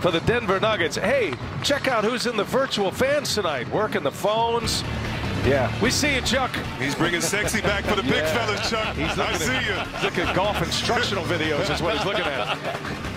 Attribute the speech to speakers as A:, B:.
A: for the Denver Nuggets. Hey, check out who's in the virtual fans tonight, working the phones. Yeah, we see you, Chuck.
B: He's bringing sexy back for the big
A: Yeah.
B: Chuck.
A: He's
B: I
A: at,
B: see you.
A: looking at golf instructional videos is what he's looking at.